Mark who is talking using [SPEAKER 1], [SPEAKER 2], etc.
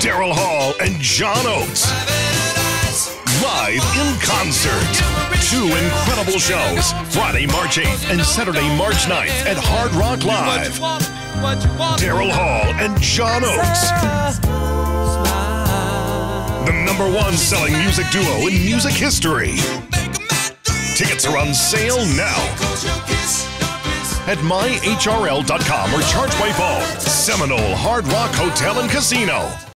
[SPEAKER 1] Daryl Hall and John Oates. Live in concert. Two incredible shows. Friday, March 8th and Saturday, March 9th at Hard Rock Live. Daryl Hall and John Oates. The number one selling music duo in music history. Tickets are on sale now at myhrl.com or charge by phone. Seminole Hard Rock Hotel and Casino.